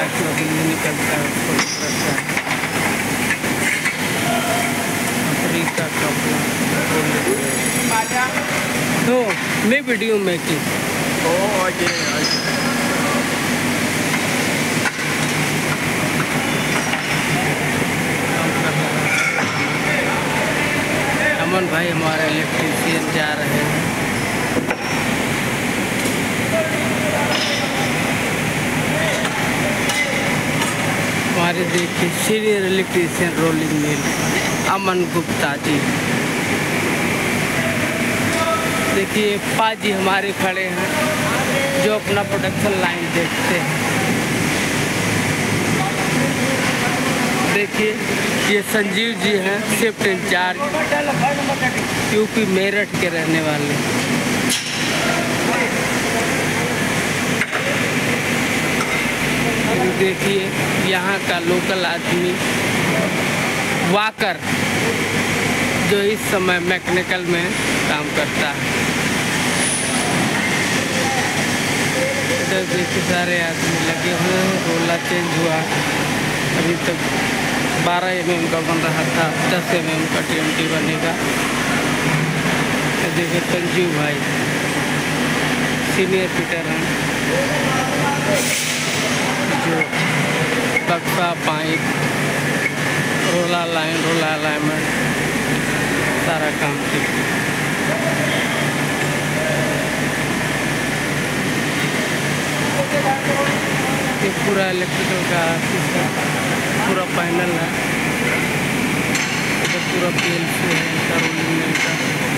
निकलता है उसको निकलता है का तो मैं video making Oh, okay, okay. काम कर रहा है अमन भाई हमारे इलेक्ट्रीशियन जा रहे हैं हमारे देखिए senior electrician rolling mill Aman Gupta ji. देखिए, पाजी हमारे खड़े हैं, जो अपना प्रोडक्शन लाइन देखते हैं। देखिए, ये संजीव जी हैं शिफ्ट इंचार्ज यूपी मेरठ के रहने वाले। देखिए, यहाँ का लोकल आदमी वाकर जो इस समय मैकेनिकल में काम करता है। इधर देखिए, सारे आदमी लगे हुए हैं रोला चेंज हुआ। अभी तक 12 एम का बन रहा था 10 एम का टीएमटी बनेगा। देखिए, संजीव भाई सीनियर फिटर हैं। बक्सा पाइप रोला लाइन रोला अलाइनमेंट सारा काम करते ये पूरा इलेक्ट्रिकल का पूरा पैनल है। पूरा पी एल सी है